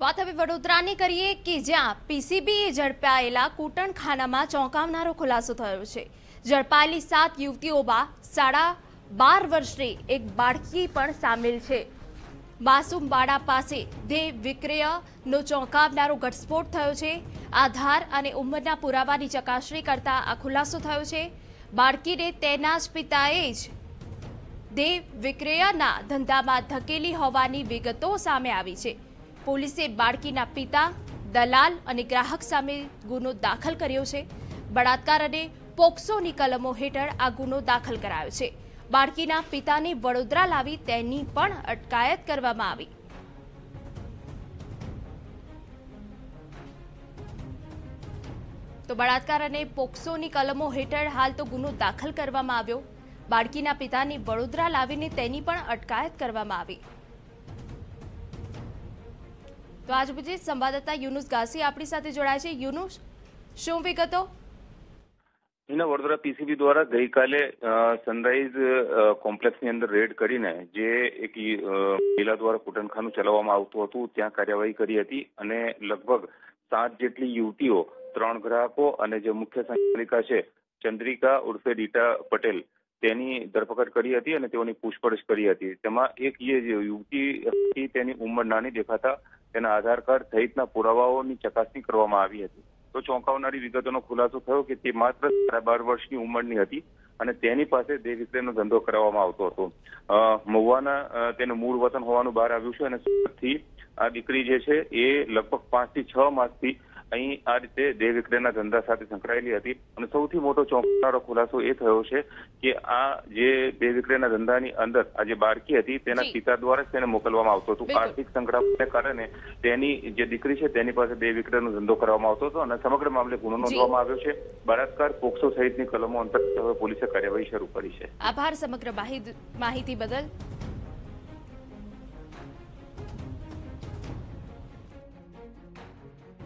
વાત હવે વડોદરાની કરીએ કે જ્યાં પીસીબીએ ઝડપાયેલા કૂટણખાનામાં ચોંકાવનારો ખુલાસો થયો છે. ઝડપાયેલી સાત યુવતીઓમાં સાડા બાર વર્ષની એક બાળકી પણ સામેલ છે. માસુમ બાળા પાસે દેહ વિક્રયનો ચોંકાવનારો ઘટસ્ફોટ થયો છે. આધાર અને ઉંમરના પુરાવાની ચકાસણી કરતા આ ખુલાસો થયો છે. બાળકીને તેના જ પિતાએ જ દેહ વિક્રયના ધંધામાં ધકેલી હોવાની વિગતો સામે આવી છે. પોલીસે બાળકીના પિતા, દલાલ અને ગ્રાહક સામે ગુનો દાખલ કર્યો છે. બળાત્કાર અને પોક્સોની કલમો હેઠળ આ ગુનો દાખલ કરાયો છે. બાળકીના પિતાને વડોદરા લાવી તેની પણ અટકાયત કરવામાં આવી. તો બળાત્કાર અને પોક્સોની કલમો હેઠળ હાલ તો ગુનો દાખલ કરવામાં આવ્યો. બાળકીના પિતાને વડોદરા લાવીને તેની પણ અટકાયત કરવામાં આવી. તો આજ પછી સંવાદદાતા યુનુસ ગાસી આપણી સાથે જોડાય છે. યુનુસ, શું વિગતો? એના વડોદરા પીસીબી દ્વારા ગઈકાલે સનરાઈઝ કોમ્પ્લેક્સની અંદર રેડ કરીને જે એક મહિલા દ્વારા કુટનખાનું ચલાવવામાં આવતું હતું, ત્યાં કાર્યવાહી કરી હતી અને લગભગ સાત જેટલી યુવતીઓ, ત્રણ ગ્રાહકો અને જે મુખ્ય સંચાલિકા છે, ચંદ્રિકા ઉર્ફે રીટા પટેલ તેની ધરપકડ કરી હતી અને તેઓની પૂછપરછ કરી હતી. તેમાં એક યુવતી તેની ઉંમર નાની દેખાતા તેના આધાર કાર્ડ સહિતના પુરાવાઓની ચકાસણી કરવામાં આવી હતી. તો ચોંકાવનારી વિગતોનો ખુલાસો થયો કે તે માત્ર સાડા બાર વર્ષની ઉંમરની હતી અને તેની પાસે દેહ વિક્રયનો ધંધો કરાવવામાં આવતો હતો. મહુવાના તેનું મૂળ વતન હોવાનું બહાર આવ્યું છે અને સુરતથી આ દીકરી જે છે એ લગભગ પાંચથી છ માસથી અહીં આ રીતે દેહ વિક્રયના ધંધા સાથે સંકળાયેલી હતી અને સૌથી મોટો ચોંકાવનારો ખુલાસો એ થયો છે કે આ જે દેહ વિક્રયના ધંધાની અંદર આ જે બાળકી હતી તેના પિતા દ્વારા જ તેને મોકલવામાં આવતું હતું. આર્થિક સંકળાવને કારણે તેની જે દીકરી છે તેની પાસે દેહ વિક્રયનો ધંધો કરવામાં આવતો હતો અને સમગ્ર મામલે ગુનો નોંધવામાં આવ્યો છે. બળાત્કાર પોક્સો સહિતની કલમો અંતર્ગત હવે પોલીસે કાર્યવાહી શરૂ કરી છે. આભાર સમગ્ર માહિતી બદલ.